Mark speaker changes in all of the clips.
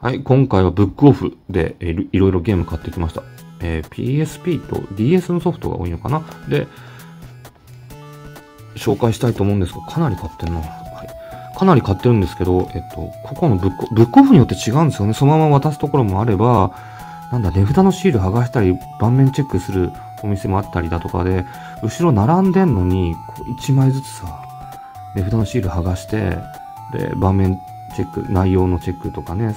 Speaker 1: はい、今回はブックオフでいろいろゲーム買ってきました。えー、PSP と DS のソフトが多いのかな？で、紹介したいと思うんですが、かなり買ってるな。はい。かなり買ってるんですけど、えっと、ここのブック、ブックオフによって違うんですよね。そのまま渡すところもあれば、なんだ、値札のシール剥がしたり、盤面チェックするお店もあったりだとかで、後ろ並んでんのに、こう1枚ずつさ、値札のシール剥がして、で、盤面チェック、内容のチェックとかね、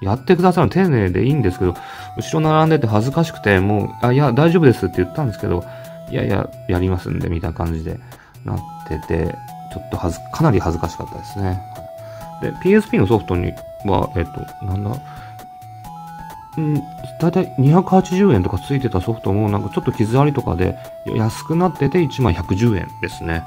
Speaker 1: やってくださるの丁寧でいいんですけど、後ろ並んでて恥ずかしくて、もう、あ、いや、大丈夫ですって言ったんですけど、いやいや、やりますんで、みたいな感じでなってて、ちょっとはず、かなり恥ずかしかったですね。で、PSP のソフトには、えっと、なんだ、ん、だいたい280円とかついてたソフトも、なんかちょっと傷ありとかで安くなってて1枚110円ですね。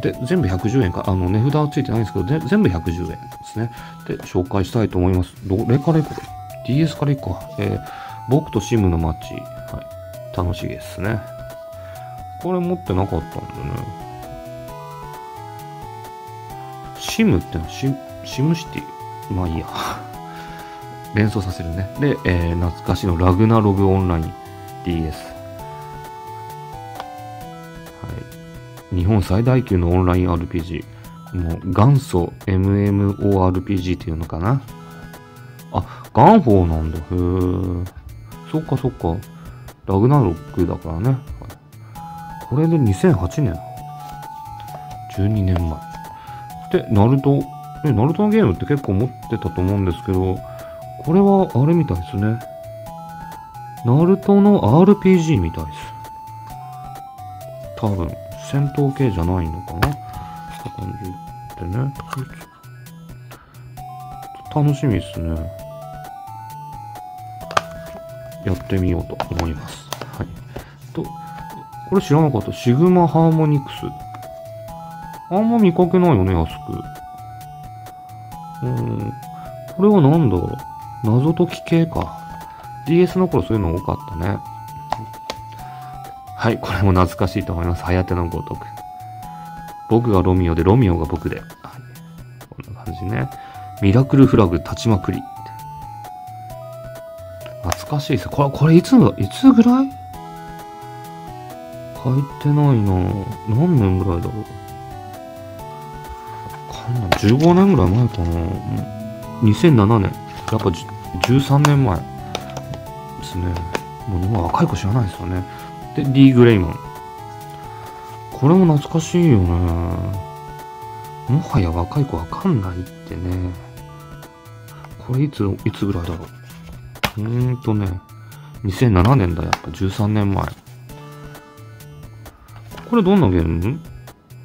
Speaker 1: で、全部110円か、あの、値札はついてないんですけど、全部110円ですね。で、紹介したいと思います。どれからいこう。DS からいこうか。えー、僕とシムの街。はい。楽しいですね。これ持ってなかったんでね。シムってのシ、シムシティ？まあいいや。連想させるね。で、えー、懐かしのラグナログオンライン DS。日本最大級のオンライン RPG。もう元祖 MMORPG っていうのかな。あ、ガンフォーなんだ。へー。そっかそっか。ラグナロックだからね。これで2008年。12年前。で、ナルト。え、ナルトのゲームって結構持ってたと思うんですけど、これはあれみたいですね。ナルトの RPG みたいです。多分。戦闘系じゃないのかな？って感じでね。楽しみっすね。やってみようと思います。はい。と、これ知らなかった。シグマハーモニクス。あんま見かけないよね、安く。うん。これは何だろう。謎解き系か。DS の頃そういうの多かったね。はい、これも懐かしいと思います。はやてのごとく。僕がロミオで、ロミオが僕で。はい、こんな感じね。ミラクルフラグ立ちまくり。懐かしいですこれ、これいつ、いつぐらい？書いてないな何年ぐらいだろう？かんない。15年ぐらい前かな。2007年。やっぱ13年前ですね。もう今若い子知らないですよね。で、D グレイモン。これも懐かしいよね。もはや若い子わかんないってね。これいつ、いつぐらいだろう。うーんとね、2007年だ、やっぱ13年前。これどんなゲーム？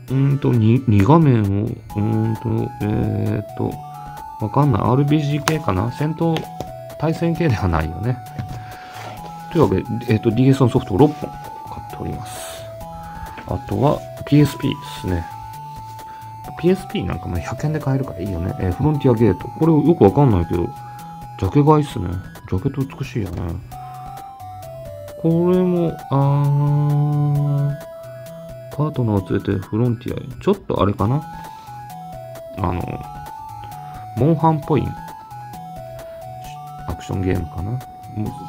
Speaker 1: うーんと、2, 2画面を、うーんと、えー、っと、わかんない。RPG 系かな？戦闘、対戦系ではないよね。というわけで、えっ、と、DS のソフト6本おります。あとは PSP ですね。PSP なんかも100円で買えるからいいよね。えー、フロンティアゲート。これよくわかんないけど、ジャケ買いっすね。ジャケット美しいよね。これも、あー、パートナーを連れてフロンティアへ。ちょっとあれかな？あの、モンハンっぽいアクションゲームかな？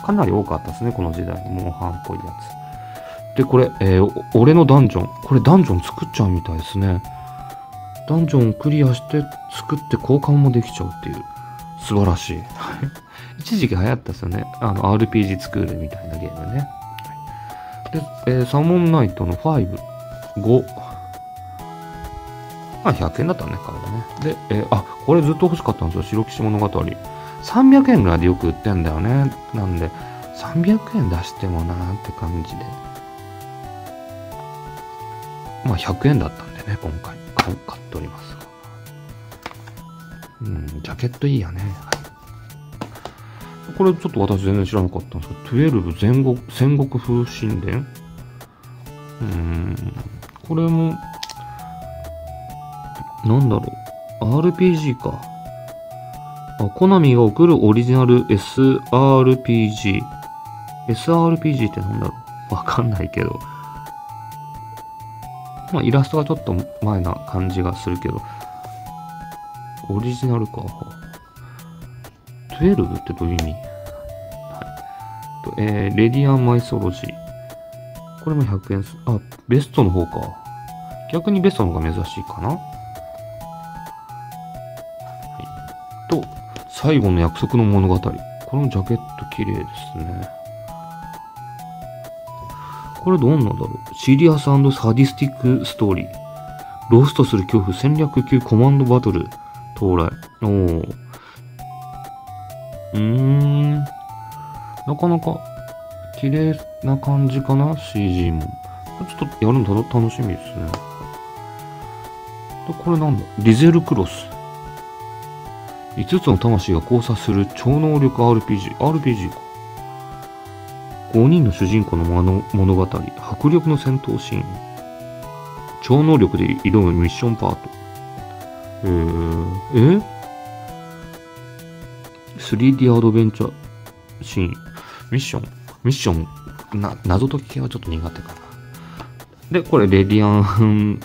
Speaker 1: かなり多かったですね、この時代。モンハンっぽいやつ。で、これ、えー、俺のダンジョン。これダンジョン作っちゃうみたいですね。ダンジョンクリアして作って交換もできちゃうっていう。素晴らしい。一時期流行ったですよね。あの、RPG 作るみたいなゲームね。で、えー、サモンナイトの5、5。まあ、100円だったね、彼はね。で、えー、あ、これずっと欲しかったんですよ。白騎士物語。300円ぐらいでよく売ってんだよね。なんで、300円出してもなーって感じで。まあ100円だったんでね、今回買買っておりますが。うん、ジャケットいいやね。これちょっと私全然知らなかったんですけど、12戦国、戦国風神殿？うん、これも、なんだろう。RPG か。あ、コナミが送るオリジナル SRPG。SRPG ってなんだろう？わかんないけど。まあ、イラストがちょっと前な感じがするけど。オリジナルか。12ってどういう意味？はい。とえー、レディアンマイソロジー。これも100円す。あ、ベストの方か。逆にベストの方が珍しいかな。はい。と、最後の約束の物語。これもジャケット綺麗ですね。これどんなだろう？シリアスサディスティックストーリー。ロストする恐怖戦略級コマンドバトル到来。おー。うーん。なかなか綺麗な感じかな ?CG も。ちょっとやるの楽しみですね。で、これなんだ？リゼルクロス。5つの魂が交差する超能力 RPG。RPG か。5人の主人公の物語、迫力の戦闘シーン、超能力で挑むミッションパート。え？ー、え ?3D アドベンチャーシーン、ミッション、ミッション、な、謎解き系はちょっと苦手かな。で、これ、レディアン、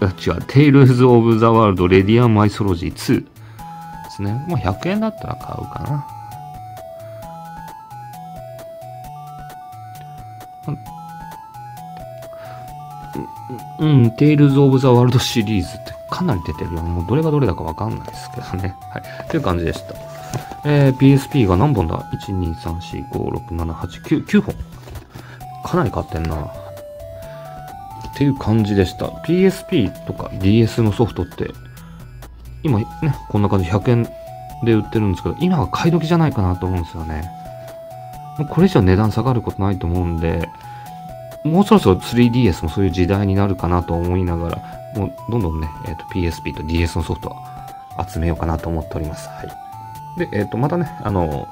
Speaker 1: あ、違う、テイルズ・オブ・ザ・ワールド・レディアン・マイソロジー2ですね。まあ、100円だったら買うかな。うん、テイルズ・オブ・ザ・ワールドシリーズってかなり出てるよ。もうどれがどれだかわかんないですけどね。はい。という感じでした。えー、PSP が何本だ ?1、2、3、4、5、6、7、8、9、9本。かなり買ってんな。っていう感じでした。PSP とか DS のソフトって、今ね、こんな感じ100円で売ってるんですけど、今は買い時じゃないかなと思うんですよね。これ以上値段下がることないと思うんで、もうそろそろ 3DS もそういう時代になるかなと思いながら、もうどんどんね、え、ー、と PSP と DS のソフト集めようかなと思っております。はい。で、えっ、ー、と、またね、あの、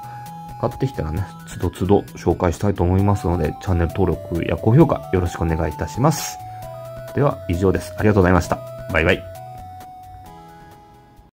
Speaker 1: 買ってきたらね、つどつど紹介したいと思いますので、チャンネル登録や高評価よろしくお願いいたします。では、以上です。ありがとうございました。バイバイ。